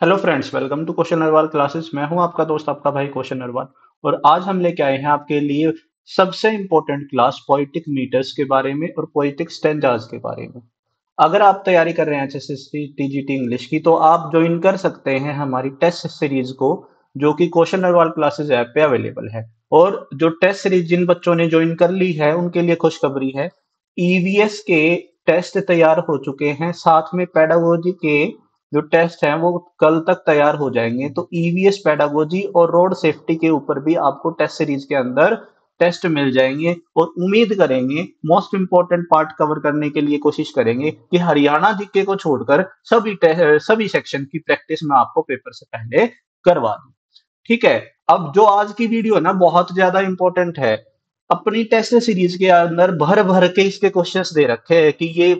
Hello friends welcome to question Narwal classes मैं हूँ आपका दोस्त, आपका भाई क्वेश्चन नरवाल और आज हम लेके आए हैं आपके लिए सबसे इंपॉर्टेंट क्लास पोइटिक मीटर्स के बारे में और पोइटिक स्टेंजाज के बारे में। अगर आप तैयारी कर रहे हैं एचएसएससी टीजीटी इंग्लिश की तो आप ज्वाइन कर सकते हैं हमारी टेस्ट सीरीज़ को, जो कि क्वेश्चन नरवाल क्लासेस ऐप पे अवेलेबल है। और जो टेस्ट सीरीज़ जिन बच्चों ने ज्वाइन कर ली है, उनके लिए खुशखबरी है। ईवीएस के टेस्ट तैयार हो चुके हैं, साथ में पेडागोजी के जो टेस्ट हैं वो कल तक तैयार हो जाएँगे। तो ईवीएस पेडागोजी और रोड सेफ्टी के ऊपर भी आपको टेस्ट सीरीज़ के अंदर टेस्ट मिल जाएँगे और उम्मीद करेंगे मोस्ट इंपॉर्टेंट पार्ट कवर करने के लिए कोशिश करेंगे कि हरियाणा जीके को छोड़कर सभी सभी सेक्शन की प्रैक्टिस में आपको पेपर से पहले करवा दूँ। ठीक है? अब जो आज की वीडियो है ना, बहुत ज़्यादा इंपॉर्टेंट है। अपनी टेस्ट सीरीज़ के अंदर भर भर के इसके क्वेश्चंस दे रखे हैं कि ये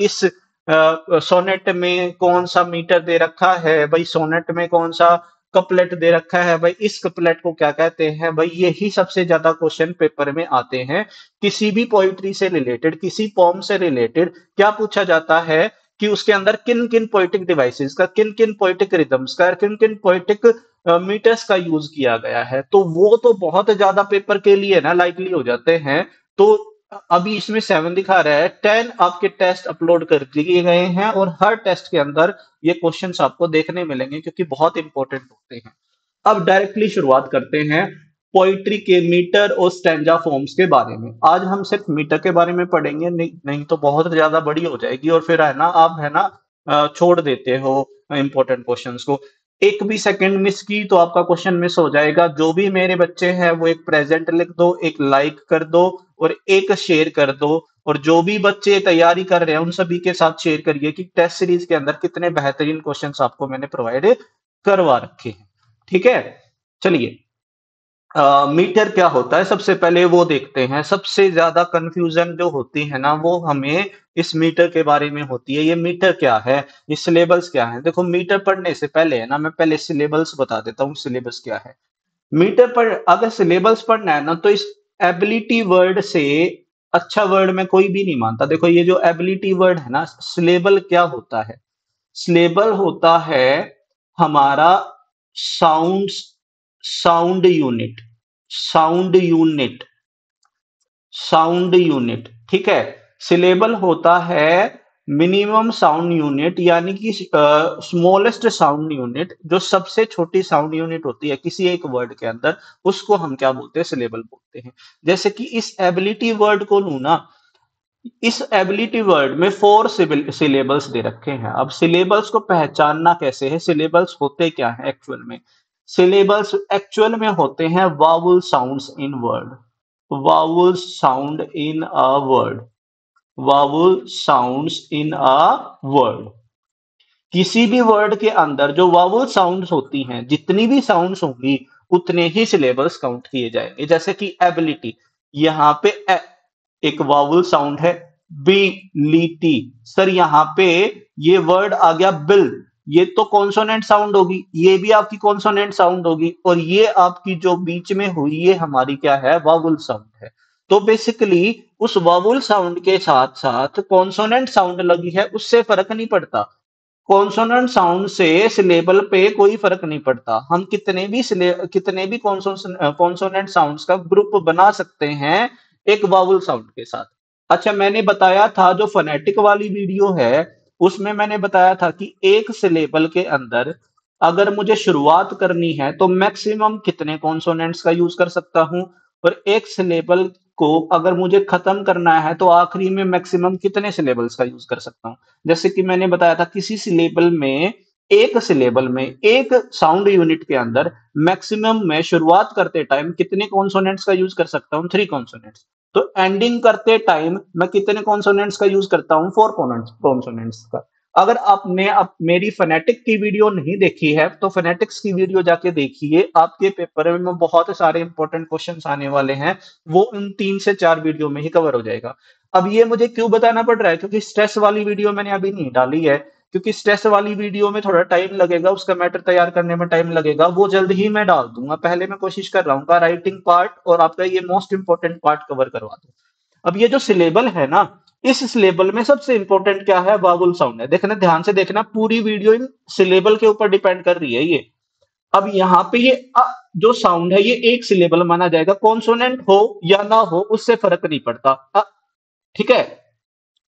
इस सोनेट में कौन सा मीटर दे रखा है? भाई, सोनेट में कौन सा कपलेट दे रखा है? भाई, इस कपलेट को क्या कहते हैं? भाई, यही सबसे ज़्यादा क्वेश्चन पेपर में आते हैं। किसी भी पोइट्री से रिलेटेड किसी पॉम से रिलेटेड क्या पूछा जाता है कि उसके अंदर किन किन पोइटिक डिवाइसेस का किन किन पोइटिक रिदम्स का किन किन पोइटिक मीटर्स का यूज़ किया गया है? तो वो तो बहुत ज़्यादा पेपर के लिए ना लाइकली हो जाते हैं। तो अभी इसमें सेवन दिखा रहा है। टेन आपके टेस्ट अपलोड कर दिए गए हैं और हर टेस्ट के अंदर ये क्वेश्चन आपको देखने मिलेंगे क्योंकि बहुत इंपॉर्टेंट होते हैं। अब डायरेक्टली शुरुआत करते हैं पोइट्री के मीटर और स्टैंडा फॉर्म्स के बारे में। आज हम सिर्फ़ मीटर के बारे में पढ़ेंगे नहीं, नहीं तो बहुत ज़्यादा बड़ी हो जाएगी और फिर है ना आप है ना छोड़ देते हो इंपॉर्टेंट क्वेश्चंस को। एक भी सेकंड मिस की तो आपका क्वेश्चन मिस हो जाएगा। जो भी मेरे बच्चे हैं, वो एक प्रेजेंट लिख दो, एक लाइक कर दो और एक शेयर कर दो। और जो भी बच्चे तैयारी कर रहे हैं, उन सभी के साथ शेयर करिए कि टेस्ट सीरीज़ के अंदर कितने बेहतरीन क्वेश्चन आपको मैंने प्रोवाइड करवा रखे हैं। ठीक है? चलिए। मीटर क्या होता है? सबसे पहले वो देखते हैं। सबसे ज़्यादा कंफ्यूजन जो होती है ना, वो हमें इस मीटर के बारे में होती है। ये मीटर क्या है? ये सिलेबस क्या है? देखो, मीटर पढ़ने से पहले है ना, मैं पहले सिलेबस बता देता हूँ सिलेबस क्या है। मीटर पर अगर सिलेबस पढ़ना है ना तो इस एबिलिटी वर्ड से अच्छा वर्ड में कोई भी नहीं मानता। देखो, ये जो एबिलिटी वर्ड है ना सिलेबल क्या होता है? सिलेबल होता है हमारा sound sound unit sound unit sound unit, ठीक है? सिलेबल होता है मिनिमम साउंड यूनिट, यानी कि स्मॉलेस्ट साउंड यूनिट, जो सबसे छोटी साउंड यूनिट होती है किसी एक वर्ड के अंदर, उसको हम क्या बोलते हैं? सिलेबल बोलते हैं। जैसे कि इस एबिलिटी वर्ड को लू ना, इस एबिलिटी वर्ड में फोर सिलेबल्स दे रखे हैं। अब सिलेबल्स को पहचानना कैसे है? सिलेबल्स होते क्या है एक्चुअल में? सिलेबल्स एक्चुअल में होते हैं vowel sounds in word vowel sound in a word vowel sounds in a word किसी भी वर्ड के अंदर जो वावल साउंड्स होती हैं जितनी भी साउंड्स होंगी उतने ही सिलेबल्स काउंट किए जाएँगे। जैसे कि एबिलिटी यहाँ पे ए, एक वावल साउंड है बिलिटी सर यहाँ पे ये वर्ड आ गया बिल ये तो कॉन्सोनेंट साउंड होगी, ये भी आपकी कॉन्सोनेंट साउंड होगी, और ये आपकी जो बीच में हुई ये हमारी क्या है? वावुल साउंड है। तो बेसिकली उस वावुल साउंड के साथ साथ कॉन्सोनेंट साउंड लगी है, उससे फ़र्क नहीं पड़ता। कॉन्सोनेंट साउंड से सिलेबल पे कोई फ़र्क नहीं पड़ता। हम कितने भी कितने भी कॉन्सोनेंट साउंड्स का ग्रुप बना सकते हैं एक वावुल साउंड के साथ। अच्छा मैंने बताया था जो फनेटिक वाली वीडियो है उसमें मैंने बताया था कि एक सिलेबल के अंदर अगर मुझे शुरुआत करनी है तो मैक्सिमम कितने कॉन्सोनेंट्स का यूज़ कर सकता हूँ? और एक सिलेबल को अगर मुझे खत्म करना है तो आखिरी में मैक्सिमम कितने सिलेबल्स का यूज़ कर सकता हूँ? जैसे कि मैंने बताया था, किसी सिलेबल में, एक सिलेबल में, एक साउंड यूनिट के अंदर मैक्सिमम में शुरुआत करते टाइम कितने कॉन्सोनेंट्स का यूज़ कर सकता हूँ? थ्री कॉन्सोनेंट्स तो एंडिंग करते टाइम मैं कितने कॉन्सोनेंट्स का यूज़ करता हूँ? फोर कॉन्सोनेंट्स का। अगर आपने आप मेरी फनेटिक की वीडियो नहीं देखी है तो फनेटिक्स की वीडियो जाके देखिए। आपके पेपर में बहुत सारे इंपॉर्टेंट क्वेश्चन आने वाले हैं। वो उन तीन से चार वीडियो में ही कवर हो जाएगा। अब ये मुझे क्यों बताना पड़ रहा है? क्योंकि स्ट्रेस वाली वीडियो मैंने अभी नहीं डाली है। क्योंकि स्ट्रेस वाली वीडियो में थोड़ा टाइम लगेगा, उसका मैटर तैयार करने में टाइम लगेगा, वो जल्द ही मैं डाल दूँगा। पहले मैं कोशिश कर रहा हूँ राइटिंग पार्ट और आपका ये मोस्ट इंपॉर्टेंट पार्ट कवर करवा दू। अब ये जो सिलेबल है ना, इस सिलेबल में सबसे इंपॉर्टेंट क्या है? बाबुल साउंड है। देखना, ध्यान से देखना, पूरी वीडियो इन सिलेबल के ऊपर डिपेंड कर रही है ये। अब यहाँ पे ये जो साउंड है, ये एक सिलेबल माना जाएगा। कॉन्सोनेंट हो या ना हो, उससे फ़र्क नहीं पड़ता। ठीक है?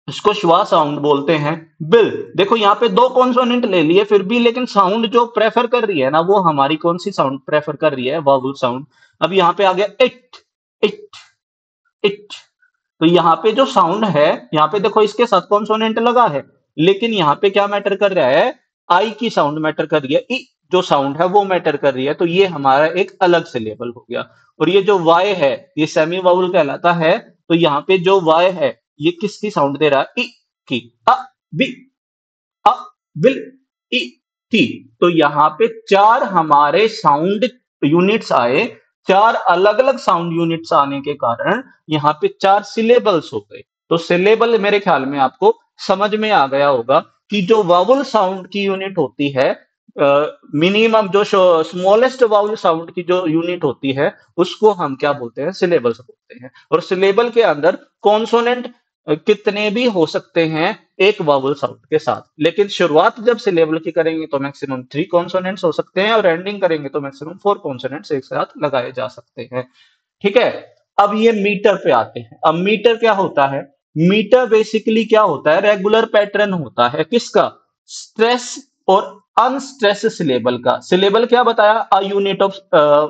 इसको श्वा साउंड बोलते हैं। बिल, देखो यहाँ पे दो कॉन्सोनेंट ले लिए, फिर भी लेकिन साउंड जो प्रेफर कर रही है ना, वो हमारी कौन सी साउंड प्रेफर कर रही है? वावुल साउंड अब यहाँ पे आ गया इट इट इट तो यहाँ पे जो साउंड है, यहाँ पे देखो इसके साथ कॉन्सोनेंट लगा है, लेकिन यहाँ पे क्या मैटर कर रहा है? आई की साउंड मैटर कर रही है। ई जो साउंड है, वो मैटर कर रही है। तो ये हमारा एक अलग से लेबल हो गया। और ये जो वाई है, ये सेमी वाउल कहलाता है। तो यहाँ पे जो वाई है ये किसकी साउंड दे रहा है? की। अ, बी। अ, बिल। ई की तो यहाँ पे चार हमारे साउंड यूनिट्स आए। चार अलग अलग साउंड यूनिट्स आने के कारण यहाँ पे चार सिलेबल्स हो गए। तो सिलेबल मेरे ख्याल में आपको समझ में आ गया होगा कि जो वावल साउंड की यूनिट होती है मिनिमम जो स्मॉलेस्ट वाउल साउंड की जो यूनिट होती है, उसको हम क्या बोलते हैं? सिलेबल बोलते हैं। और सिलेबल के अंदर कॉन्सोनेंट कितने भी हो सकते हैं एक वावल साउंड के साथ। लेकिन शुरुआत जब सिलेबल की करेंगे तो मैक्सिमम थ्री कॉन्सोनेंट्स हो सकते हैं और एंडिंग करेंगे तो मैक्सिमम फोर कॉन्सोनेंट्स एक साथ लगाए जा सकते हैं। ठीक है? अब ये मीटर पे आते हैं। अब मीटर क्या होता है? मीटर बेसिकली क्या होता है? रेगुलर पैटर्न होता है। किसका? स्ट्रेस और अनस्ट्रेस सिलेबल का। सिलेबल क्या बताया? A unit of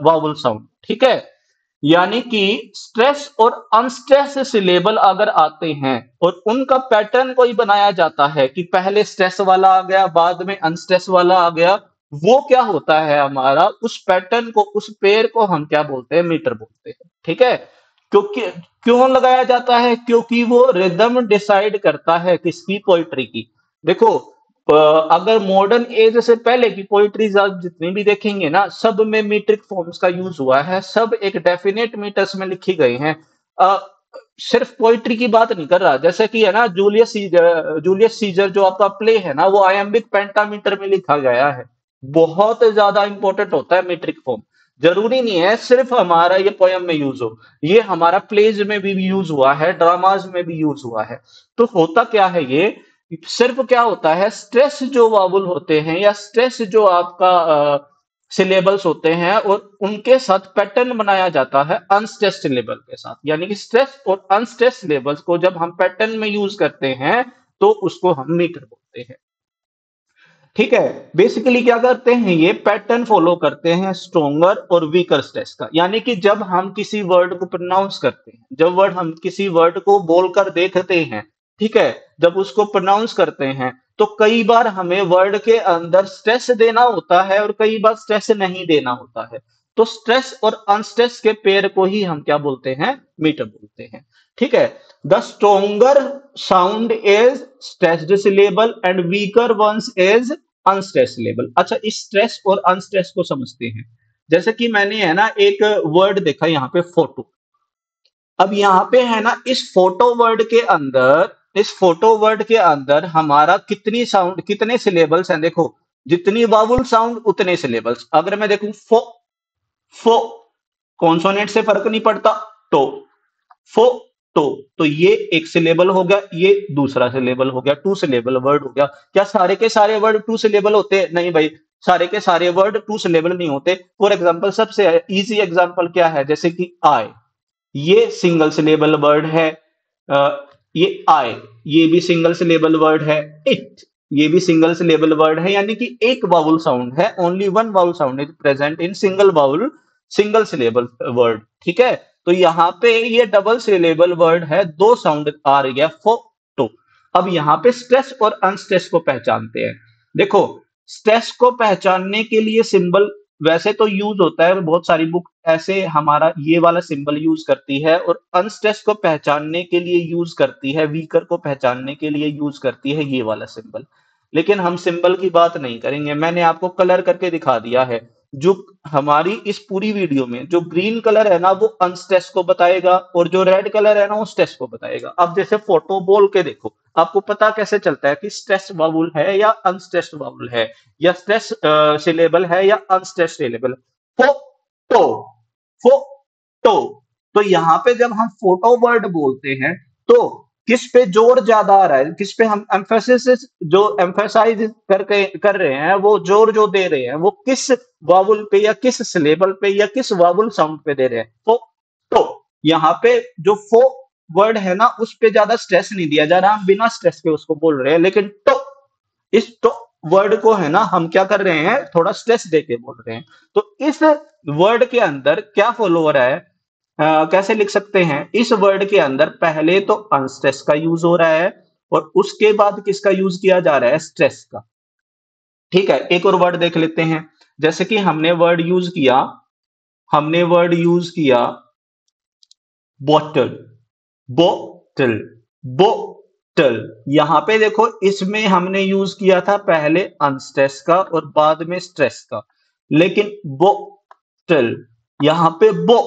vowel sound ठीक है? यानी कि स्ट्रेस और अनस्ट्रेस सिलेबल अगर आते हैं और उनका पैटर्न कोई बनाया जाता है कि पहले स्ट्रेस वाला आ गया, बाद में अनस्ट्रेस वाला आ गया, वो क्या होता है हमारा? उस पैटर्न को, उस पेयर को हम क्या बोलते हैं? मीटर बोलते हैं। ठीक है? क्योंकि, क्यों लगाया जाता है? क्योंकि वो रिदम डिसाइड करता है किसकी पोइट्री की। देखो अगर मॉडर्न एज से पहले की पोइट्रीज आप जितनी भी देखेंगे ना, सब में मीट्रिक फॉर्म्स का यूज़ हुआ है, सब एक डेफिनेट मीटर्स में लिखी गई हैं। सिर्फ़ पोइट्री की बात नहीं कर रहा, जैसे कि है ना जूलियस जूलियस सीजर जो आपका प्ले है ना, वो आयम्बिक पेंटामीटर में लिखा गया है। बहुत ज़्यादा इंपॉर्टेंट होता है मीट्रिक फॉर्म ज़रूरी नहीं है, सिर्फ़ हमारा ये पोयम में यूज़ हो। ये हमारा प्लेज में भी यूज़ हुआ है ड्रामाज में भी यूज़ हुआ है। तो होता क्या है ये? सिर्फ़ क्या होता है स्ट्रेस जो वाबुल होते हैं या स्ट्रेस जो आपका सिलेबल्स होते हैं और उनके साथ पैटर्न बनाया जाता है अनस्ट्रेस सिलेबल के साथ। यानी कि स्ट्रेस और अनस्ट्रेस सिलेबल्स को जब हम पैटर्न में यूज़ करते हैं तो उसको हम मीटर बोलते हैं। ठीक है? बेसिकली क्या करते हैं, ये पैटर्न फॉलो करते हैं स्ट्रोंगर और वीकर स्ट्रेस का। यानी कि जब हम किसी वर्ड को प्रोनाउंस करते हैं, जब वर्ड हम किसी वर्ड को बोलकर देखते हैं ठीक है? जब उसको प्रोनाउंस करते हैं तो कई बार हमें वर्ड के अंदर स्ट्रेस देना होता है और कई बार स्ट्रेस नहीं देना होता है। तो स्ट्रेस और अनस्ट्रेस के पेयर को ही हम क्या बोलते हैं? मीटर बोलते हैं। ठीक है? The stronger sound is stressed syllable and weaker ones is unstress syllable अच्छा इस स्ट्रेस और अनस्ट्रेस को समझते हैं। जैसे कि मैंने, है ना, एक वर्ड देखा यहाँ पे फ़ोटो अब यहाँ पे, है ना, इस फ़ोटो वर्ड के अंदर इस फ़ोटो वर्ड के अंदर हमारा कितनी साउंड कितने सिलेबल्स हैं, देखो, जितनी वावुल साउंड उतने सिलेबल्स अगर मैं देखूँ फो फो कॉन्सोनेंट से फ़र्क नहीं पड़ता तो फो तो तो ये एक सिलेबल हो गया, ये दूसरा सिलेबल हो गया टू सिलेबल वर्ड हो गया। क्या सारे के सारे वर्ड टू सिलेबल होते? हैं नहीं भाई, सारे के सारे वर्ड टू सिलेबल नहीं होते। फॉर एग्ज़ाम्पल सबसे इजी एग्ज़ाम्पल क्या है? जैसे कि आय ये सिंगल सिलेबल वर्ड है ये आई ये भी सिंगल सिलेबल वर्ड है इट ये भी सिंगल सिलेबल वर्ड है, यानी कि एक बाउल साउंड है only one vowel sound is present in single vowel single syllable word ठीक है? तो यहाँ पे ये डबल सिलेबल वर्ड है, दो साउंड आ रही है फ़ोटो अब यहाँ पे स्ट्रेस और अनस्ट्रेस को पहचानते हैं। देखो स्ट्रेस को पहचानने के लिए सिंबल वैसे तो यूज़ होता है, बहुत सारी बुक ऐसे हमारा ये वाला सिंबल यूज़ करती है और अनस्ट्रेस को पहचानने के लिए यूज़ करती है, वीकर को पहचानने के लिए यूज़ करती है ये वाला सिंबल। लेकिन हम सिंबल की बात नहीं करेंगे, मैंने आपको कलर करके दिखा दिया है, जो हमारी इस पूरी वीडियो में जो ग्रीन कलर है ना, वो अनस्ट्रेस को बताएगा और जो रेड कलर है ना, वो स्ट्रेस को बताएगा। अब जैसे फ़ोटो बोल के देखो आपको पता कैसे चलता है कि स्ट्रेस बाबुल है या अनस्ट्रेस बाबुल है? या स्ट्रेस सिलेबल है या अनस्ट्रेस सिलेबल फ़ोटो फ़ोटो तो यहाँ पे जब हम फ़ोटो वर्ड बोलते हैं तो किस पे ज़ोर ज़्यादा आ रहा है? किस पे हम एम्फेसिस जो एम्फेसाइज करके कर रहे हैं, वो ज़ोर जो दे रहे हैं, वो किस वावुल पे या किस सिलेबल पे या किस वावुल साउंड पे दे रहे हैं? तो तो यहाँ पे जो फो वर्ड है ना उस पे ज़्यादा स्ट्रेस नहीं दिया जा रहा हम बिना स्ट्रेस के उसको बोल रहे हैं लेकिन तो इस तो वर्ड को है ना हम क्या कर रहे हैं थोड़ा स्ट्रेस दे के बोल रहे हैं। तो इस वर्ड के अंदर क्या फॉलो हो रहा है? आ, कैसे लिख सकते हैं? इस वर्ड के अंदर पहले तो अनस्ट्रेस का यूज़ हो रहा है और उसके बाद किसका यूज़ किया जा रहा है? स्ट्रेस का। ठीक है एक और वर्ड देख लेते हैं। जैसे कि हमने वर्ड यूज़ किया हमने वर्ड यूज़ किया बॉटल बोटल बोटल यहाँ पे देखो, इसमें हमने यूज़ किया था पहले अनस्ट्रेस का और बाद में स्ट्रेस का। लेकिन बोटल यहाँ पे बो,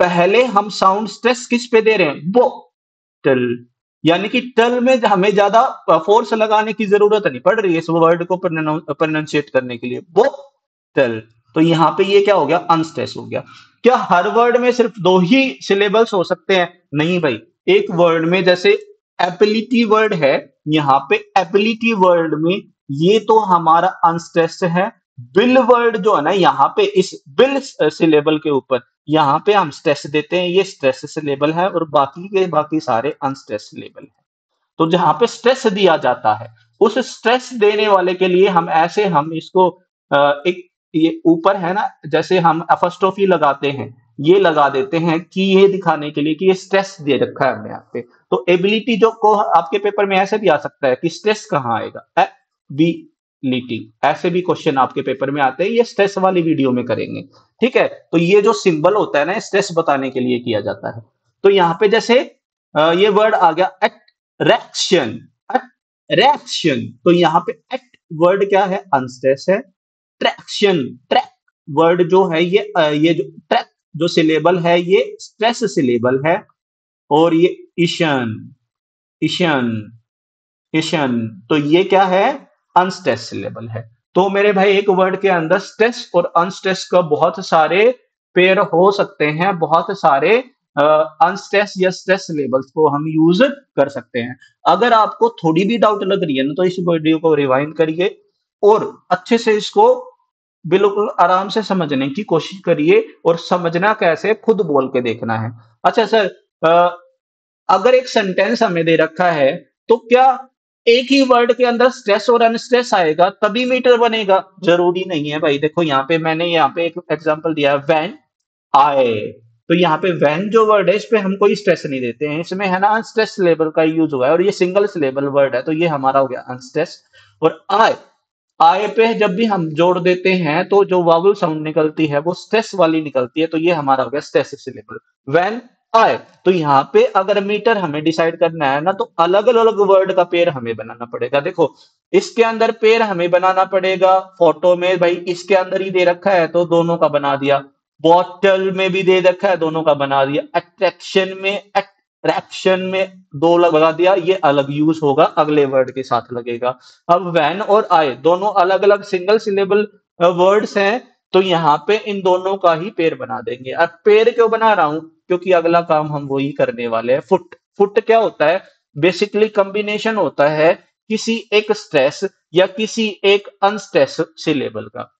पहले हम साउंड स्ट्रेस किस पे दे रहे हैं? बो टल। यानी कि टल में हमें ज़्यादा फोर्स लगाने की ज़रूरत नहीं पड़ रही है इस वर्ड को प्रोनाउंसिएट करने के लिए। बो टल। तो यहाँ पे ये क्या हो गया? अनस्ट्रेस हो गया। क्या हर वर्ड में सिर्फ़ दो ही सिलेबल्स हो सकते हैं? नहीं भाई। एक वर्ड में जैसे एबिलिटी वर्ड है, यहाँ पे एबिलिटी वर्ड में ये तो हमारा अनस्ट्रेस है। बिल वर्ड जो है ना, यहाँ पे इस बिल सिलेबल के ऊपर, यहाँ पे हम स्ट्रेस देते हैं। ये स्ट्रेस सिलेबल है और बाकी के बाकी सारे अनस्ट्रेस सिलेबल है। तो जहाँ पे स्ट्रेस दिया जाता है, उस स्ट्रेस देने वाले के लिए हम ऐसे हम इसको एक ये ऊपर है ना, जैसे हम एफस्टोफी लगाते हैं, ये लगा देते हैं कि ये दिखाने के लिए कि ये स्ट्रेस दे रखा है हमने यहाँ पे तो एबिलिटी जो को आपके पेपर में ऐसे भी आ सकता है कि स्ट्रेस कहाँ आएगा? एबिलिटी ऐसे भी क्वेश्चन आपके पेपर में आते हैं, ये स्ट्रेस वाली वीडियो में करेंगे। ठीक है? तो ये जो सिंबल होता है ना स्ट्रेस बताने के लिए किया जाता है। तो यहाँ पे जैसे ये वर्ड आ गया एट्रैक्शन रिएक्शन तो यहाँ पे एट वर्ड क्या है? अनस्ट्रेस है। ट्रैक्शन, ट्रैक वर्ड जो है ये ये जो ट्रैक जो सिलेबल है, ये स्ट्रेस सिलेबल है और ये ईशन ईशन ईशन तो ये क्या है? अनस्ट्रेस सिलेबल है. तो मेरे भाई, एक वर्ड के अंदर स्ट्रेस और अनस्ट्रेस का बहुत सारे पेयर हो सकते हैं, बहुत सारे अनस्ट्रेस या स्ट्रेस लेबल्स को हम यूज़ कर सकते हैं। अगर आपको थोड़ी भी डाउट लग रही है ना तो इस वीडियो को रिवाइंड करिए और अच्छे से इसको बिल्कुल आराम से समझने की कोशिश करिए और समझना कैसे खुद बोल के देखना है। अच्छा सर अगर एक सेंटेंस हमें दे रखा है तो क्या एक ही वर्ड के अंदर स्ट्रेस और अनस्ट्रेस आएगा, तभी मीटर बनेगा? ज़रूरी नहीं है भाई। देखो, यहाँ पे मैंने यहाँ पे एक एग्जांपल दिया है वैन आए। तो यहाँ पे वैन जो वर्ड है, इस पे हम कोई स्ट्रेस नहीं देते हैं। इसमें है ना अनस्ट्रेस लेबल का यूज़ हुआ है और ये सिंगल लेबल वर्ड है तो ये हमारा हो गया अनस्ट्रेस और आए। आए पे जब भी हम जोड़ देते हैं तो जो वावल साउंड निकलती है, वो स्ट्रेस वाली निकलती है तो ये हमारा हो गया स्ट्रेस सिलेबल वैन आए तो यहाँ पे अगर मीटर हमें डिसाइड करना है ना तो अलग अलग वर्ड का पेयर हमें बनाना पड़ेगा. देखो, इसके अंदर पेयर हमें बनाना पड़ेगा. फ़ोटो में भाई इसके अंदर ही दे रखा है तो दोनों का बना दिया. बॉटल में भी दे रखा है, दोनों का बना दिया. अट्रैक्शन में अट्रैक्शन में दो लगा दिया, ये अलग यूज़ होगा, अगले वर्ड के साथ लगेगा। अब वैन और आए दोनों अलग अलग सिंगल सिलेबल वर्ड्स हैं तो यहाँ पे इन दोनों का ही पेड़ बना देंगे। अब पेड़ क्यों बना रहा हूँ? क्योंकि अगला काम हम वही करने वाले हैं फुट फुट क्या होता है? बेसिकली कॉम्बिनेशन होता है किसी एक स्ट्रेस या किसी एक अनस्ट्रेस सिलेबल का।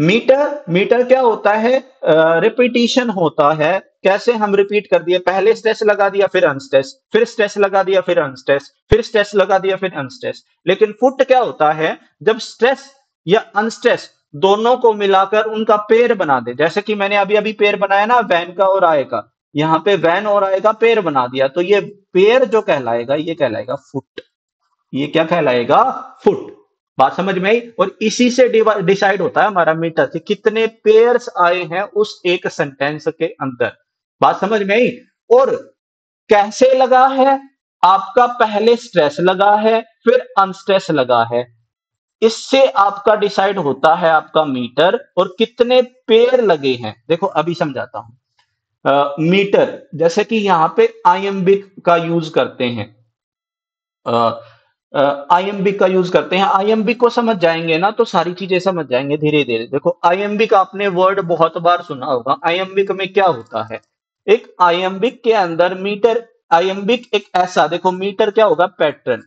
मीटर मीटर क्या होता है? रिपीटिशन uh, होता है। कैसे हम रिपीट कर दिए? पहले स्ट्रेस लगा दिया फिर अनस्ट्रेस फिर स्ट्रेस लगा दिया फिर अनस्ट्रेस फिर स्ट्रेस लगा दिया फिर अनस्ट्रेस लेकिन फुट क्या होता है? जब स्ट्रेस या अनस्ट्रेस दोनों को मिलाकर उनका पेड़ बना दे। जैसे कि मैंने अभी अभी पेड़ बनाया ना वैन का और आय का। यहाँ पे वैन और आय का पेड़ बना दिया। तो ये पेड़ जो कहलाएगा ये कहलाएगा फुट ये क्या कहलाएगा? फुट बात समझ में आई? और इसी से डिसाइड होता है हमारा मीटर कि कितने पेयर्स आए हैं उस एक सेंटेंस के अंदर। बात समझ में आई? और कैसे लगा है? आपका पहले स्ट्रेस लगा है, फिर अनस्ट्रेस लगा है। इससे आपका डिसाइड होता है आपका मीटर और कितने पेयर लगे हैं। देखो, अभी समझाता हूँ। मीटर, जैसे कि यहाँ पे आईएमबिक का यूज़ करते हैं। आईएमबी का यूज़ करते हैं। आईएमबी को समझ जाएँगे ना तो सारी चीज़ें समझ जाएँगे धीरे धीरे देखो आईएमबी का आपने वर्ड बहुत बार सुना होगा। आईएमबी में क्या होता है? एक आईएमबिक के अंदर मीटर आयम्बिक एक ऐसा, देखो, मीटर क्या होगा? पैटर्न।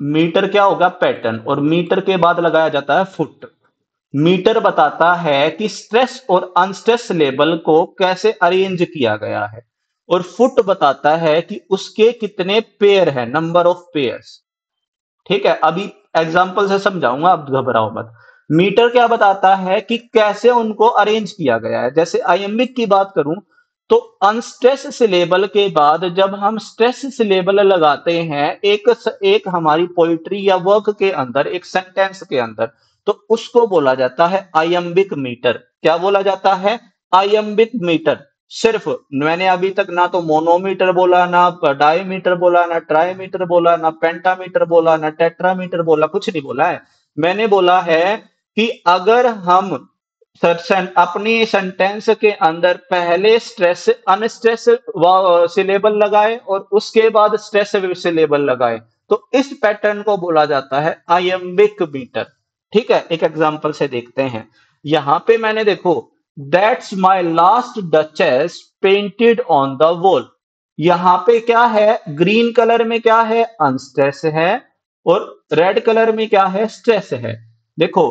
मीटर क्या होगा? पैटर्न। और मीटर के बाद लगाया जाता है फुट। मीटर बताता है कि स्ट्रेस और अनस्ट्रेस लेवल को कैसे अरेंज किया गया है। और फुट बताता है कि उसके कितने पेयर है नंबर ऑफ़ पेयर्स ठीक है, अभी एग्ज़ाम्पल से समझाऊँगा, अब घबराओ मत। मीटर क्या बताता है कि कैसे उनको अरेंज किया गया है? जैसे आयम्बिक की बात करूँ तो अनस्ट्रेस सिलेबल के बाद जब हम स्ट्रेस सिलेबल लगाते हैं, एक एक हमारी पोइट्री या वर्क के अंदर, एक सेंटेंस के अंदर तो उसको बोला जाता है आयम्बिक मीटर क्या बोला जाता है? आयम्बिक मीटर सिर्फ़ मैंने अभी तक ना तो मोनोमीटर बोला, ना डायमीटर बोला, ना ट्राईमीटर बोला, ना पेंटामीटर बोला, ना टेट्रामीटर बोला, कुछ नहीं बोला है। मैंने बोला है कि अगर हम अपनी सेंटेंस के अंदर पहले स्ट्रेस, अनस्ट्रेस सिलेबल लगाए और उसके बाद स्ट्रेस सिलेबल लगाए तो इस पैटर्न को बोला जाता है आयम्बिक मीटर। ठीक है, एक एग्जांपल से देखते हैं। यहाँ पे मैंने देखो that's my last duchess painted on the wall यहाँ पे क्या है? ग्रीन कलर में क्या है? अनस्ट्रेस है. और रेड कलर में क्या है? स्ट्रेस है. देखो,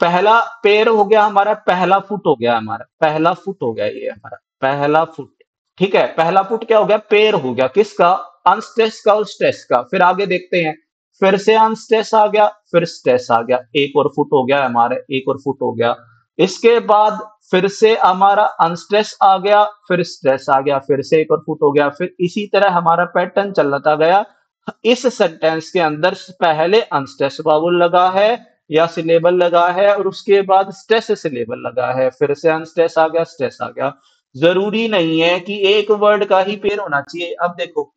पहला पेड़ हो गया हमारा, पहला फुट हो गया हमारा, पहला फुट हो गया ये हमारा, पहला फुट ठीक है? पहला फुट क्या हो गया? पेड़ हो गया. किसका? अनस्ट्रेस का और स्ट्रेस का. फिर आगे देखते हैं. फिर से अनस्ट्रेस आ गया, फिर स्ट्रेस आ गया. एक और फुट हो गया हमारे, एक और फुट हो गया. इसके बाद फिर से हमारा अनस्ट्रेस आ गया, फिर स्ट्रेस आ गया, फिर से एक और फुट हो गया, फिर इसी तरह हमारा पैटर्न चलता गया। इस सेंटेंस के अंदर पहले अनस्ट्रेस बाबुल लगा है, या सिलेबल लगा है, और उसके बाद स्ट्रेस सिलेबल लगा है, फिर से अनस्ट्रेस आ गया स्ट्रेस आ गया। ज़रूरी नहीं है कि एक वर्ड का ही पेयर होना चाहिए। अब देखो,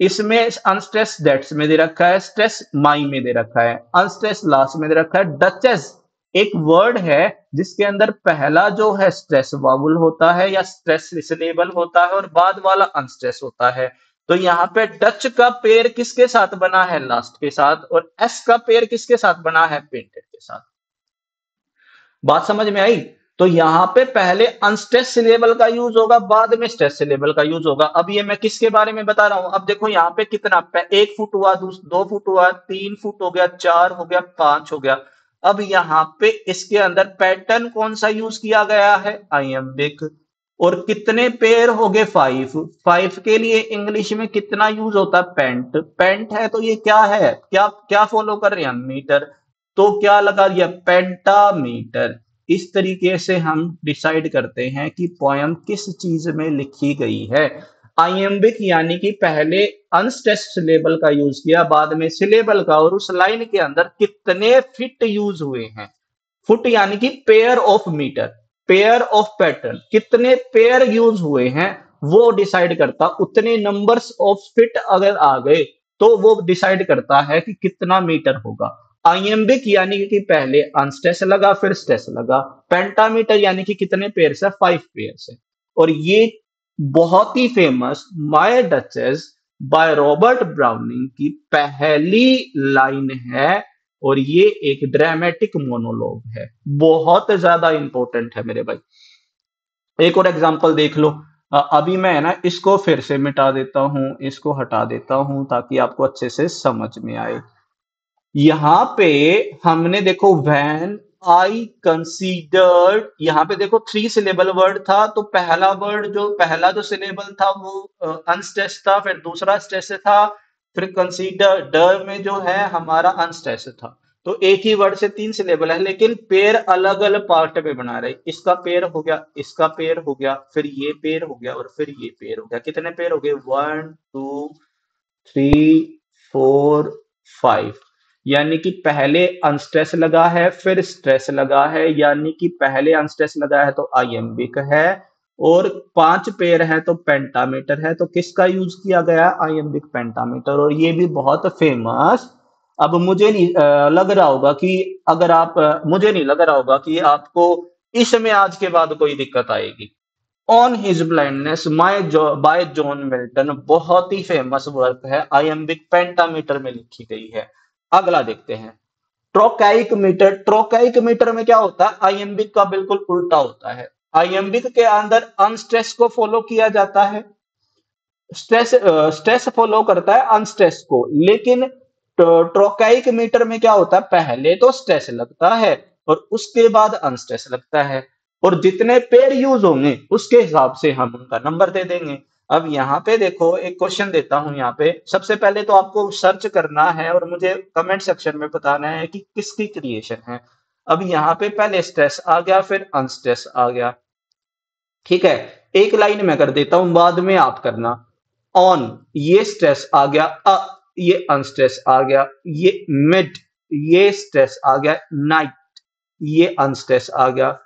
इसमें अनस्ट्रेस डेट्स में दे रखा है स्ट्रेस माई में दे रखा है अनस्ट्रेस लास्ट में दे रखा है डचेस एक वर्ड है जिसके अंदर पहला जो है स्ट्रेस वाबुल होता है या स्ट्रेस सिलेबल होता है और बाद वाला अनस्ट्रेस होता है। तो यहाँ पे डच का पेयर किसके साथ बना है? लास्ट के साथ और एस का पेयर किसके साथ बना है? पेंटेड के साथ। बात समझ में आई? तो यहाँ पे पहले अनस्ट्रेस सिलेबल का यूज़ होगा, बाद में स्ट्रेस सिलेबल का यूज़ होगा। अब ये मैं किसके बारे में बता रहा हूँ? अब देखो यहाँ पे कितना, एक फुट हुआ दो फुट हुआ, तीन फुट हो गया, चार हो गया, पाँच हो गया। अब यहाँ पे इसके अंदर पैटर्न कौन सा यूज़ किया गया है? बिग और कितने पेयर हो गए फाइव फाइव के लिए इंग्लिश में कितना यूज़ होता है? पेंट पेंट है तो ये क्या है? क्या क्या फॉलो कर रहे हैं मीटर तो क्या लगा दिया? पेंटामीटर इस तरीके से हम डिसाइड करते हैं कि पोयम किस चीज़ में लिखी गई है। आईएमबिक यानी कि पहले अनस्टेस्ट सिलेबल का यूज़ किया, बाद में सिलेबल का और उस लाइन के अंदर कितने फिट यूज़ हुए हैं। फुट यानी कि pair of metre pair of pattern कितने पेयर यूज़ हुए हैं, वो डिसाइड करता। उतने नंबर्स ऑफ़ फिट अगर आ गए तो वो डिसाइड करता है कि कितना मीटर होगा। आईएमबिक यानी कि पहले अनस्टेस लगा, फिर स्टेस लगा। पेंटामीटर यानी कि कितने पेयर है? फाइव पेयर है। और ये बहुत ही famous my duchess by Robert Browning की पहली लाइन है और ये एक ड्रामेटिक मोनोलॉग है। बहुत ज़्यादा इंपॉर्टेंट है मेरे भाई। एक और एग्जांपल देख लो। अभी मैं ना इसको फिर से मिटा देता हूँ, इसको हटा देता हूँ ताकि आपको अच्छे से समझ में आए। यहाँ पे हमने देखो वैन आई कंसीडर्ड यहाँ पे देखो थ्री सिलेबल वर्ड था तो पहला वर्ड जो, पहला जो सिलेबल था वो अनस्टेस था, फिर दूसरा स्टेस था, फिर कंसीडर ड में जो है हमारा अनस्टेस था। तो एक ही वर्ड से तीन सिलेबल है, लेकिन पेयर अलग अलग पार्ट में बना रहे। इसका पेयर हो गया, इसका पेयर हो गया, फिर ये पेयर हो गया, और फिर ये पेयर हो गया। कितने पेयर हो गए? One two three four five यानी कि पहले अनस्ट्रेस लगा है, फिर स्ट्रेस लगा है, यानी कि पहले अनस्ट्रेस लगा है तो आईएमबिक है, और पाँच पेयर है तो पेंटामीटर है तो किसका यूज़ किया गया? आईएमबिक पेंटामीटर और ये भी बहुत फ़ेमस अब मुझे नहीं लग रहा होगा कि अगर आप मुझे नहीं लग रहा होगा कि आपको इसमें आज के बाद कोई दिक्कत आएगी। ऑन हिज ब्लाइंडनेस माय जो बाय जॉन मिल्टन बहुत ही फ़ेमस वर्क है आईएमबिक पेंटामीटर में लिखी गई है। अगला देखते हैं। ट्रोकाइक मीटर ट्रोकाइक मीटर में क्या होता है? आईएमबिक का बिल्कुल उल्टा होता है। आईएमबिक के अंदर अनस्ट्रेस को फॉलो किया जाता है। स्ट्रेस स्ट्रेस फॉलो करता है अनस्ट्रेस को। लेकिन ट्रोकाइक मीटर में क्या होता है? पहले तो स्ट्रेस लगता है और उसके बाद अनस्ट्रेस लगता है। और जितने पेड़ यूज़ होंगे, उसके हिसाब से हम उनका नंबर दे देंगे। अब यहाँ पे देखो, एक क्वेश्चन देता हूँ यहाँ पे। सबसे पहले तो आपको सर्च करना है और मुझे कमेंट सेक्शन में बताना है कि किसकी क्रिएशन है। अब यहाँ पे पहले स्ट्रेस आ गया, फिर अनस्ट्रेस आ गया। ठीक है? एक लाइन में कर देता हूँ, बाद में आप करना। ऑन ये स्ट्रेस आ गया, अ, ये अनस्ट्रेस आ गया, ये मिड ये स्ट्रेस आ गया नाइट ये अनस्ट्रेस आ गया।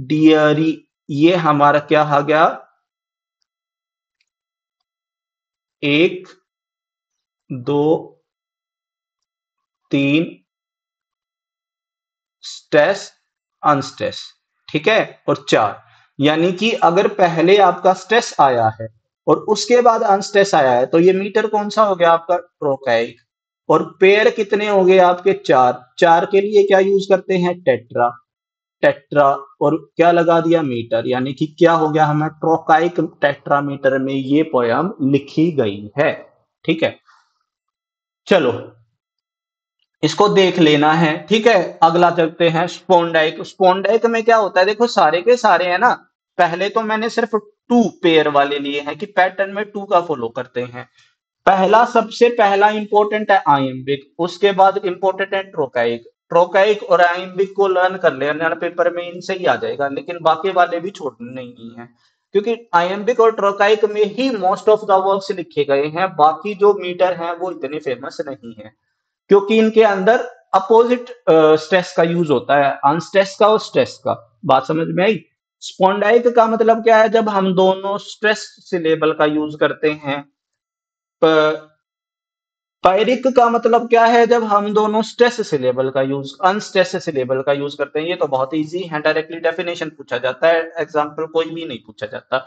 डियरी ये हमारा क्या आ गया? एक, दो, तीन स्ट्रेस अनस्ट्रेस ठीक है? और चार, यानी कि अगर पहले आपका स्ट्रेस आया है और उसके बाद अनस्ट्रेस आया है तो ये मीटर कौन सा हो गया आपका? ट्रोकैइक और पेयर कितने हो गए आपके? चार. चार के लिए क्या यूज़ करते हैं? टेट्रा टेट्रा और क्या लगा दिया मीटर? यानी कि क्या हो गया हमें? ट्रोकाइक टेट्रामीटर में ये पोयम लिखी गई है। ठीक है? चलो, इसको देख लेना है। ठीक है? अगला चलते हैं स्पोन्डाइक स्पोन्डाइक में क्या होता है? देखो, सारे के सारे है ना। पहले तो मैंने सिर्फ़ टू पेयर वाले लिए हैं कि पैटर्न में टू का फॉलो करते हैं। पहला, सबसे पहला इंपॉर्टेंट है आयम्बिक उसके बाद इंपॉर्टेंट है ट्रोकाइक। ट्रोकाइक और आइम्बिक को लर्न कर लेना पेपर में इनसे ही आ जाएगा, लेकिन बाकी वाले भी छोड़ने नहीं है। क्योंकि आइम्बिक और ट्रोकाइक में ही मोस्ट ऑफ़ द वर्क्स लिखे गए हैं, बाकी जो मीटर हैं वो इतने फ़ेमस नहीं है। क्योंकि इनके अंदर अपोजिट स्ट्रेस का यूज़ होता है अनस्ट्रेस का और स्ट्रेस का। बात समझ में आई? स्पॉन्डाइक का मतलब क्या है? जब हम दोनों स्ट्रेस सिलेबल का यूज़ करते हैं पायरिक का मतलब क्या है? जब हम दोनों स्ट्रेस सिलेबल का यूज़ अनस्ट्रेस सिलेबल का यूज़ करते हैं, ये तो बहुत इजी है। डायरेक्टली डेफिनेशन पूछा जाता है। एग्जांपल कोई भी नहीं पूछा जाता।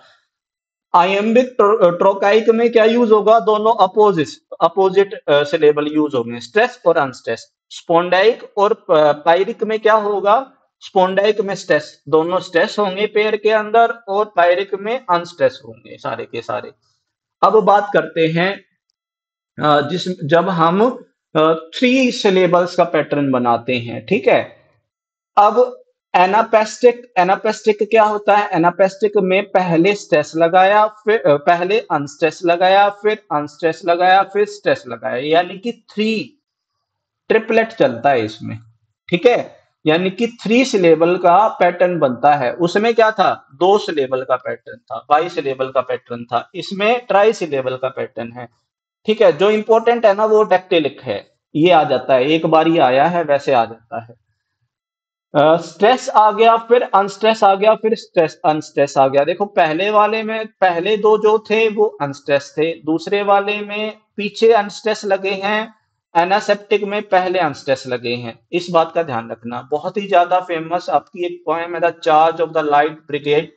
आयम्बिक ट्रोकाइक में क्या यूज़ होगा? दोनों अपोजिट अपोजिट सिलेबल यूज़ होंगे। स्ट्रेस और अनस्ट्रेस स्पोन्डाइक और पायरिक में क्या होगा? स्पोन्डाइक में स्ट्रेस दोनों स्ट्रेस होंगे पेयर के अंदर और पायरिक में अनस्ट्रेस होंगे सारे के सारे। अब बात करते हैं जिस, जब हम थ्री सिलेबल्स का पैटर्न बनाते हैं, ठीक है? अब एनापेस्टिक एनापेस्टिक क्या होता है? एनापेस्टिक में पहले स्ट्रेस लगाया, फिर पहले अनस्ट्रेस लगाया, फिर अनस्ट्रेस लगाया, फिर स्ट्रेस लगाया, यानी कि थ्री ट्रिपलेट चलता है इसमें, ठीक है? यानी कि थ्री सिलेबल का पैटर्न बनता है। उसमें क्या था? दो सिलेबल का पैटर्न था बाई सिलेबल का पैटर्न था। इसमें ट्राई सिलेबल का पैटर्न है। ठीक है जो इंपॉर्टेंट है ना वो डेक्टेलिक है। ये आ जाता है एक बार ये आया है वैसे आ जाता है। स्ट्रेस uh, आ गया फिर अनस्ट्रेस आ गया फिर स्ट्रेस अनस्ट्रेस आ गया। देखो पहले वाले में पहले दो जो थे वो अनस्ट्रेस थे। दूसरे वाले में पीछे अनस्ट्रेस लगे हैं एनासेप्टिक में पहले अनस्ट्रेस लगे हैं। इस बात का ध्यान रखना। बहुत ही ज़्यादा फ़ेमस आपकी एक पोएम है the charge of the light brigade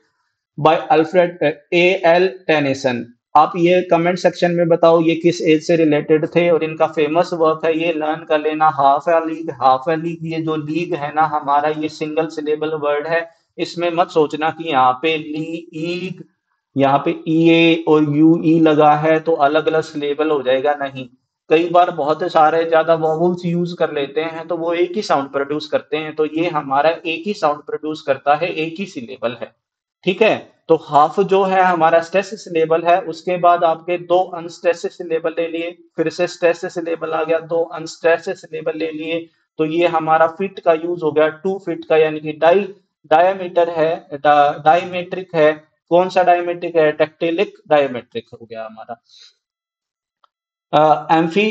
by Alfred A L Tennyson आप ये कमेंट सेक्शन में बताओ, ये किस एज से रिलेटेड थे और इनका फ़ेमस वर्क है? ये लर्न कर लेना half a league half a league ये जो लीग है ना, हमारा ये सिंगल सिलेबल वर्ड है, इसमें मत सोचना कि यहाँ पे लीग यहाँ पे ई ए और यू, ई लगा है तो अलग अलग सिलेबल हो जाएगा, नहीं। कई बार बहुत सारे ज़्यादा वॉवल्स यूज़ कर लेते हैं तो वो एक ही साउंड प्रोड्यूस करते हैं तो ये हमारा एक ही साउंड प्रोड्यूस करता है, एक ही सिलेबल है। ठीक है? तो हाफ़ जो है हमारा स्ट्रेस सिलेबल है, उसके बाद आपके दो अनस्ट्रेस सिलेबल ले लिए, फिर से स्ट्रेस सिलेबल आ गया, दो अनस्ट्रेस सिलेबल ले लिए तो ये हमारा फिट का यूज़ हो गया टू फिट का, यानी कि डाई डायमीटर है डायमेट्रिक है, कौन सा डायमेट्रिक है? टेक्टेलिक डायमेट्रिक हो गया हमारा। एम्फी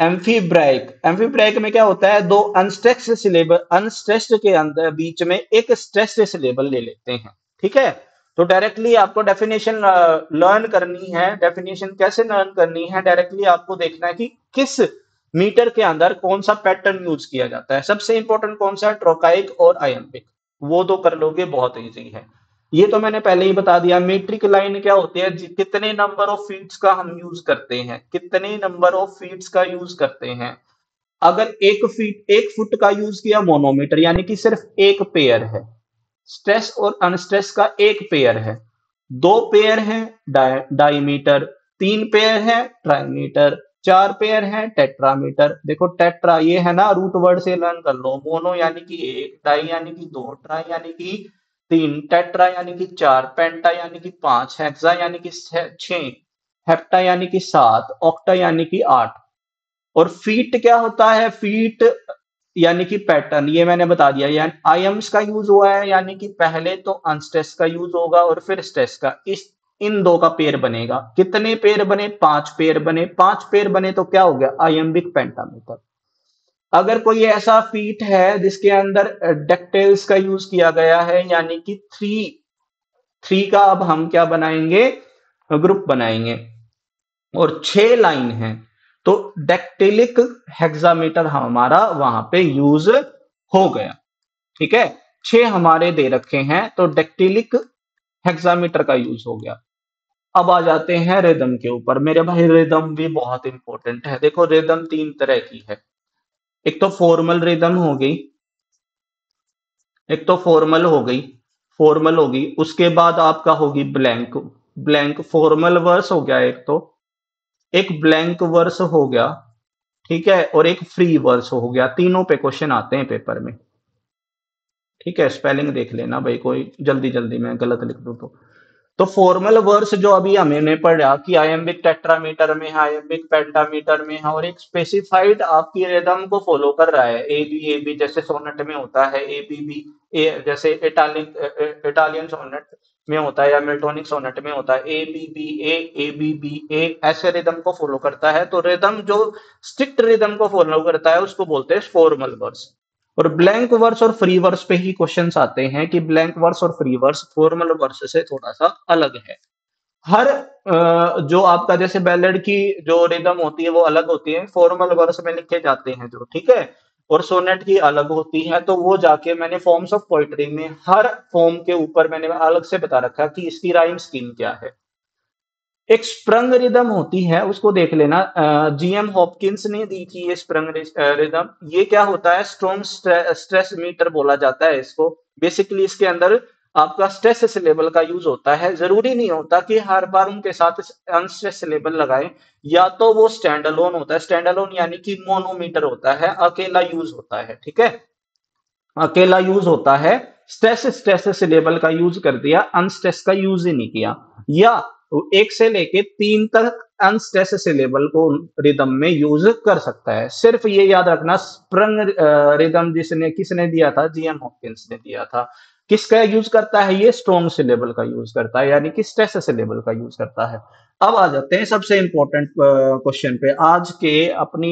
एम्फीब्राइक एम्फीब्राइक में क्या होता है? दो अनस्ट्रेस्ड सिलेबल अनस्ट्रेस्ड के अंदर, बीच में एक स्ट्रेस्ड सिलेबल ले लेते हैं। ठीक है? तो डायरेक्टली आपको डेफिनेशन लर्न करनी है। डेफिनेशन कैसे लर्न करनी है? डायरेक्टली आपको देखना है कि किस मीटर के अंदर कौन सा पैटर्न यूज़ किया जाता है। सबसे इंपॉर्टेंट कौन सा है? ट्रोकाइक और आयम्बिक वो तो कर लोगे, बहुत इजी है। ये तो मैंने पहले ही बता दिया मीट्रिक लाइन क्या होती है? कितने नंबर ऑफ़ फीट्स का हम यूज़ करते हैं? कितने नंबर ऑफ़ फीट्स का यूज़ करते हैं? अगर एक फीट एक फुट का यूज़ किया मोनोमीटर यानी कि सिर्फ़ एक पेयर है। स्ट्रेस और अनस्ट्रेस का एक पेयर है। दो पेयर है डायमीटर तीन पेयर है, ट्राईमीटर चार पेयर है, टेट्रामीटर। देखो, टेट्रा ये है ना, रूट वर्ड से लर्न कर लो। मोनो यानी कि एक, डाई यानी कि दो, ट्राई यानी कि तीन, टेट्रा यानी कि चार, पेंटा यानी कि पाँच, हेक्सा यानी कि हेप्टा यानी कि सात, ऑक्टा यानी कि आठ। और फीट क्या होता है? फीट यानी कि पैटर्न ये मैंने बता दिया। यानी आयम्स का यूज़ हुआ है, यानी कि पहले तो अनस्ट्रेस का यूज़ होगा और फिर स्ट्रेस का। इस, इन दो का पेयर बनेगा। कितने पेयर बने? पाँच पेयर बने। पाँच पेयर बने तो क्या हो गया? आयम्बिक पेंटामीटर अगर कोई ऐसा फीट है, जिसके अंदर डेक्टेल्स का यूज़ किया गया है, यानी कि थ्री थ्री का अब हम क्या बनाएँगे? ग्रुप बनाएँगे। और छह लाइन है। तो डेक्टेलिक हेक्सामीटर हमारा वहाँ पे यूज़ हो गया। ठीक है? छह हमारे दे रखे हैं तो डेक्टिलिक हेक्सामीटर का यूज़ हो गया। अब आ जाते हैं रिदम के ऊपर। मेरे भाई रिदम भी बहुत इंपॉर्टेंट है। देखो रिदम तीन तरह की है। एक तो फॉर्मल रिदम हो गई। एक तो फॉर्मल हो गई। फॉर्मल होगी। उसके बाद आपका होगी ब्लैंक ब्लैंक फॉर्मल वर्स हो गया एक तो। एक ब्लैंक वर्स हो गया, ठीक है, और एक फ्री वर्स हो गया। तीनों पे क्वेश्चन आते हैं पेपर में। ठीक है स्पेलिंग देख लेना भाई, कोई जल्दी जल्दी, मैं गलत लिख दू तो। तो फॉर्मल वर्स जो अभी हमने पढ़ा कि आयम्बिक टेट्रामीटर में है आयम्बिक पेंटामीटर में है, और एक स्पेसिफाइड आपकी रिदम को फॉलो कर रहा है। ए बी ए बी जैसे सोनेट में होता है ए बी बी ए जैसे इटालियन इटालियन सोनेट में होता है या मेल्टोनिक सोनेट में होता है A B B A A B B A ऐसे रिदम को फॉलो करता है। तो रिदम जो स्ट्रिक्ट रिदम को फॉलो करता है, उसको बोलते हैं फॉर्मल वर्स और ब्लैंक वर्स और फ्री वर्स पे ही क्वेश्चन आते हैं कि ब्लैंक वर्स और फ्री वर्स फॉर्मल वर्स से थोड़ा सा अलग है। हर जो आपका जैसे बैलेड की जो रिदम होती है, वो अलग होती है। फॉर्मल वर्स में लिखे जाते हैं जो, ठीक है? और सोनेट की अलग होती है तो वो जाके मैंने फॉर्म्स ऑफ़ पोइट्री में हर फॉर्म के ऊपर मैंने अलग से बता रखा कि इसकी राइम स्कीम क्या है। एक स्प्रंग रिदम होती है, उसको देख लेना। जीएम हॉपकिंस ने दी थी ये स्प्रंग रिदम ये क्या होता है? स्ट्रॉन्ग स्ट्रेस मीटर बोला जाता है इसको। बेसिकली इसके अंदर आपका स्ट्रेस लेवल का यूज़ होता है। ज़रूरी नहीं होता कि हर बार उनके साथ अनस्ट्रेस लेवल लगाएँ। या तो वो स्टैंड अलोन होता है। स्टैंड अलोन यानी कि मोनोमीटर होता है। अकेला यूज़ होता है। ठीक है? अकेला यूज़ होता है। स्ट्रेस स्ट्रेस सिलेबल का यूज़ कर दिया। अनस्ट्रेस का यूज़ ही नहीं किया। या एक से लेके तीन तक अनस्ट्रेस सिलेबल को रिदम में यूज़ कर सकता है। सिर्फ़ ये याद रखना स्प्रंग रिदम जिसने, किसने दिया था? जीएम हॉकिंस ने दिया था। किसका यूज़ करता है? ये स्ट्रॉन्ग सिलेबल का यूज़ करता है, यानी कि स्ट्रेस सिलेबल का यूज़ करता है। अब आ जाते हैं सबसे इंपॉर्टेंट क्वेश्चन पे। आज के अपनी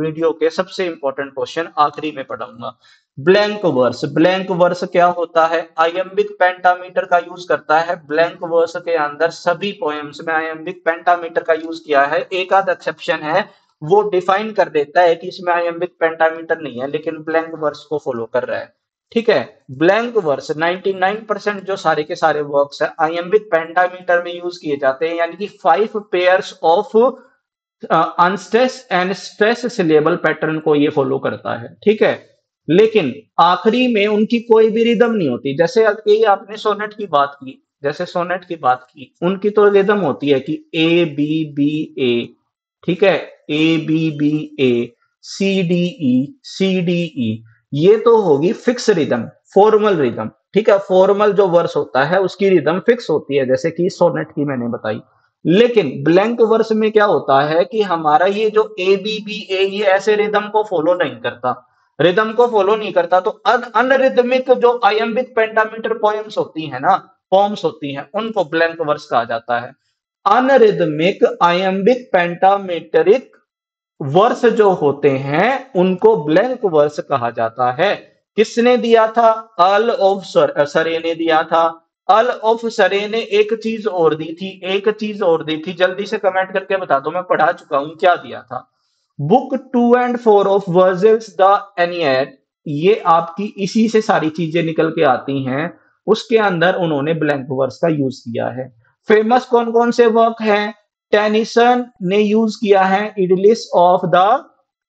वीडियो के सबसे इंपॉर्टेंट क्वेश्चन आखिरी में पढ़ाऊँगा ब्लैंक वर्स ब्लैंक वर्स क्या होता है? आयम्बिक पेंटामीटर का यूज़ करता है। ब्लैंक वर्स के अंदर सभी पोएम्स में आयम्बिक पेंटामीटर का यूज़ किया है। एक आध एक्सेप्शन है, वो डिफाइन कर देता है कि इसमें आयम्बिक पेंटामीटर नहीं है, लेकिन ब्लैंक वर्स को फॉलो कर रहा है। ठीक है? ब्लैंक वर्स 99 परसेंट जो सारे के सारे वर्क्स है आयम्बिक पेंटामीटर में यूज़ किए जाते हैं, यानी कि five pairs of unstress and stress syllable pattern को ये फॉलो करता है, ठीक है? लेकिन आखिरी में उनकी कोई भी रिदम नहीं होती। जैसे ये आपने सोनेट की बात की, जैसे सोनेट की बात की, उनकी तो रिदम होती है कि ए बी बी ए ठीक है? A B B A C D E C D E ये तो होगी फिक्स रिदम फॉर्मल रिदम ठीक है? फॉर्मल जो वर्स होता है, उसकी रिदम फिक्स होती है, जैसे कि सोनेट की मैंने बताई। लेकिन ब्लैंक वर्स में क्या होता है कि हमारा ये जो ए बी बी ए ये ऐसे रिदम को फॉलो नहीं करता। रिदम को फॉलो नहीं करता तो अनरिदमिक जो आयम्बिक पेंटामीटर पोएम्स होती है ना फॉर्म्स होती हैं, उनको ब्लैंक वर्स कहा जाता है। अनरिदमिक आयम्बिक पेंटामीटरिक वर्स जो होते हैं उनको ब्लैंक वर्स कहा जाता है। किसने दिया था? अल ऑफ़ सर, सरे ने दिया था। अल ऑफ़ सरे ने एक चीज़ और दी थी एक चीज़ और दी थी। जल्दी से कमेंट करके बता दो मैं पढ़ा चुका हूँ क्या दिया था? Book two and four of Virgil's the Aeneid ये आपकी इसी से सारी चीज़ें निकल के आती हैं उसके अंदर उन्होंने ब्लैंक वर्स का यूज़ किया है। फ़ेमस कौन कौन से वर्क हैं? टेनिसन ने यूज़ किया है इडलिस ऑफ़ द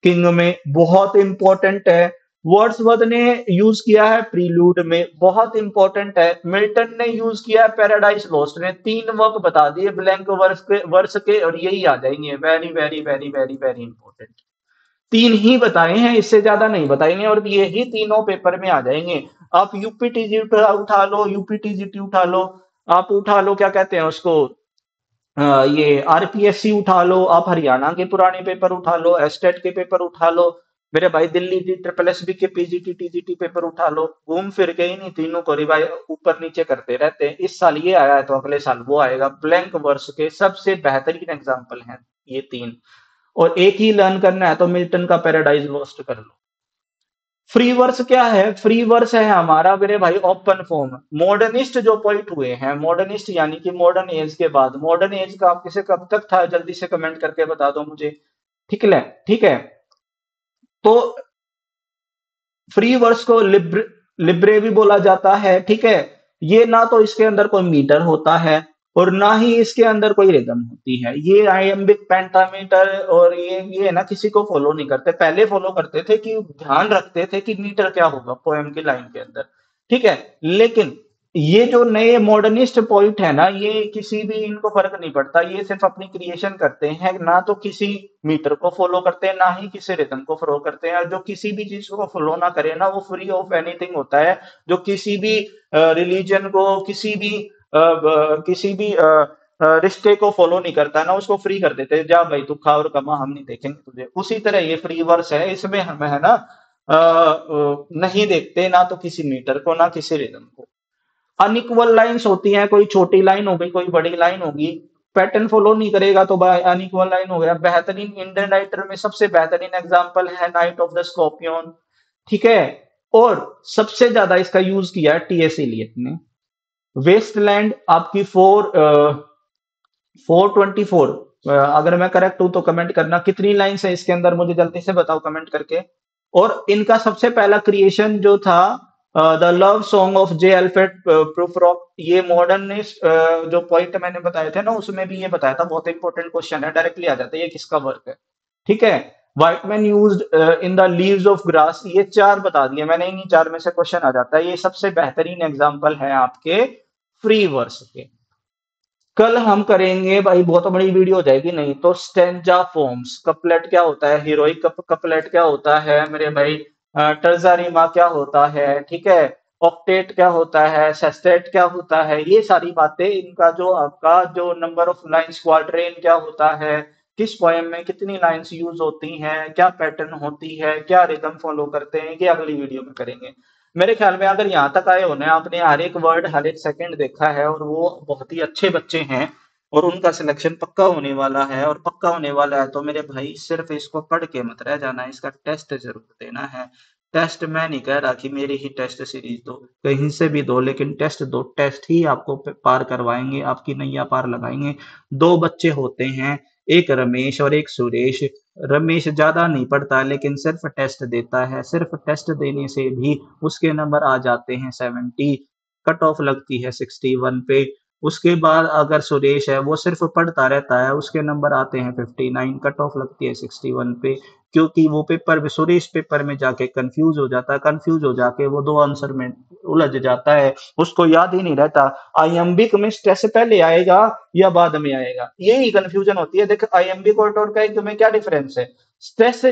किंग में। बहुत इंपॉर्टेंट है। वर्ड्सवर्थ ने यूज़ किया है प्रीलूड में। बहुत इंपॉर्टेंट है। मिल्टन ने यूज़ किया है पैराडाइज लॉस्ट ने तीन वर्क बता दिए ब्लैंक वर्स के वर्ष के और यही आ जाएँगे। Very very very very very important तीन ही बताए हैं, इससे ज़्यादा नहीं बताएँगे और ये ही तीनों पेपर में आ जाएँगे। आप यूपीटीजी उठा लो यूपीटीजीटी उठा लो। आप उठा लो, क्या कहते हैं उसको? ये आरपीएससी उठा लो, आप हरियाणा के पुराने पेपर उठा लो एस्टेट के पेपर उठा लो, मेरे भाई दिल्ली की ट्रिपल एस बी के पीजीटी टीजीटी पेपर उठा लो, घूम फिर के ही नहीं, तीनों को रिवाइज ऊपर नीचे करते रहते हैं। इस साल ये आया है तो अगले साल वो आएगा। ब्लैंक वर्ष के सबसे बेहतरीन एग्ज़ाम्पल है ये तीन। और एक ही लर्न करना है तो मिल्टन का पैराडाइज लॉस्ट कर लो। फ्री वर्स क्या है? फ्री वर्स है हमारा मेरे भाई ओपन फॉर्म मॉडर्निस्ट जो पॉइंट हुए हैं मॉडर्निस्ट यानी कि मॉडर्न एज के बाद। मॉडर्न एज का आप किसे कब तक था? जल्दी से कमेंट करके बता दो मुझे। ठीक है ठीक है। तो फ्री वर्स को लिब्रे लिब्रे भी बोला जाता है, ठीक है। ये ना तो इसके अंदर कोई मीटर होता है और ना ही इसके अंदर कोई रिदम होती है। ये आयम्बिक पेंटामीटर और ये ये ना किसी को फॉलो नहीं करते। पहले फॉलो करते थे कि ध्यान रखते थे कि मीटर क्या होगा पोएम की लाइन के अंदर। ठीक है? लेकिन ये जो नए मॉडर्निस्ट पॉइंट है ना, ये किसी भी, इनको फ़र्क नहीं पड़ता। ये सिर्फ़ अपनी क्रिएशन करते हैं, ना तो किसी मीटर को फॉलो करते हैं, ना ही किसी रिदम को फॉलो करते हैं। जो किसी भी चीज़ को फॉलो ना करे ना, वो फ्री ऑफ़ एनीथिंग होता है। जो किसी भी रिलीजन को, किसी भी किसी भी रिश्ते को फॉलो नहीं करता, ना उसको फ्री कर देते, जा भाई, तू खा और कमा, हम नहीं देखेंगे तुझे। उसी तरह ये फ्री वर्स है, इसमें हम है ना नहीं देखते ना तो किसी मीटर को, ना किसी रिदम को। अनइक्वल लाइंस होती हैं, कोई छोटी लाइन हो गई कोई बड़ी लाइन होगी पैटर्न फॉलो नहीं करेगा तो अनइक्वल लाइन हो गया। बेहतरीन इंडियन राइटर में सबसे बेहतरीन एग्ज़ाम्पल है नाइट ऑफ़ द स्कॉर्पियन ठीक है? और सबसे ज़्यादा इसका यूज़ किया है टीएस इलियट ने। वेस्टलैंड आपकी फोर फोर ट्वेंटी फोर अगर मैं करेक्ट हूँ तो कमेंट करना। कितनी लाइंस है इसके अंदर? मुझे जल्दी से बताओ कमेंट करके। और इनका सबसे पहला क्रिएशन जो था the love song of J एल्फेट Prufrock ये मॉडर्न uh, जो पॉइंट मैंने बताए थे ना उसमें भी ये बताया था। बहुत इंपॉर्टेंट क्वेश्चन है। डायरेक्टली आ जाता है ये किसका वर्क है। ठीक है? Whitman use in the leaves of grass ये चार बता दिए। मैंने इन्हीं चार में से क्वेश्चन आ जाता है। ये सबसे बेहतरीन एग्ज़ाम्पल है आपके फ्री वर्स के कल हम करेंगे भाई बहुत बड़ी वीडियो हो जाएगी नहीं तो स्टेंजा फॉर्म्स कपलेट क्या होता है? हीरोइक कप, कपलेट क्या होता है? मेरे भाई टर्जारिमा क्या होता है? ठीक है? ऑक्टेट क्या होता है? सेस्टेट क्या होता है? ये सारी बातें इनका जो आपका जो नंबर ऑफ़ लाइंस क्वाड्रेन क्या होता है? किस पोएम में कितनी लाइंस यूज़ होती हैं? क्या पैटर्न होती है? क्या रिदम फॉलो करते हैं? ये अगली वीडियो में करेंगे। मेरे ख्याल में अगर यहाँ तक आए होने, आपने हर एक वर्ड हर एक सेकंड देखा है और वो बहुत ही अच्छे बच्चे हैं और उनका सिलेक्शन पक्का होने वाला है और पक्का होने वाला है तो मेरे भाई सिर्फ़ इसको पढ़ के मत रह जाना, इसका टेस्ट ज़रूर देना है। टेस्ट मैं नहीं कह रहा कि मेरी ही टेस्ट सीरीज़ दो, कहीं से भी दो, लेकिन टेस्ट दो टेस्ट ही आपको पार करवाएँगे, आपकी नैया पार लगाएँगे। दो बच्चे होते हैं एक रमेश और एक सुरेश। रमेश ज़्यादा नहीं पढ़ता, लेकिन सिर्फ़ टेस्ट देता है। सिर्फ़ टेस्ट देने से भी उसके नंबर आ जाते हैं सेवेंटी कट ऑफ़ लगती है सिक्सटी वन पे। उसके बाद अगर सुरेश है, वो सिर्फ़ पढ़ता रहता है, उसके नंबर आते हैं फिफ्टी नाइन कट ऑफ़ लगती है सिक्सटी वन पे। क्योंकि वो पेपर में, सुरेश पेपर में जाके कंफ्यूज हो जाता है कंफ्यूज हो जाके वो दो आंसर में उलझ जाता है, उसको याद ही नहीं रहता। आईएमबिक में स्ट्रेस पहले आएगा या बाद में आएगा? यही कंफ्यूजन होती है। देखो आईएमबिक और टोर में क्या डिफरेंस है? स्ट्रेस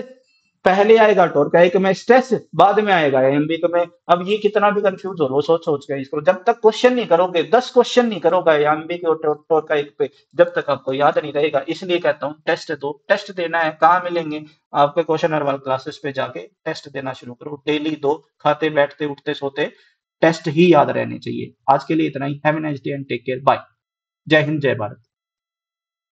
पहले आएगा टोरकाइक में स्ट्रेस बाद में आएगा एमबी में अब ये कितना भी कंफ्यूज हो लो सोच सोच के इसको, जब तक क्वेश्चन नहीं करोगे, दस क्वेश्चन नहीं करोगे एमबी के और टोरकाइक पे, जब तक आपको याद नहीं रहेगा, इसलिए कहता हूँ टेस्ट दो टेस्ट देना है, कहाँ मिलेंगे? आपके क्वेश्चन हर क्लासेस पे जाके टेस्ट देना शुरू करो डेली दो, खाते, बैठते, उठते, सोते टेस्ट ही याद रहने चाहिए। आज के लिए इतना ही have and take care bye जय हिंद, जय भारत।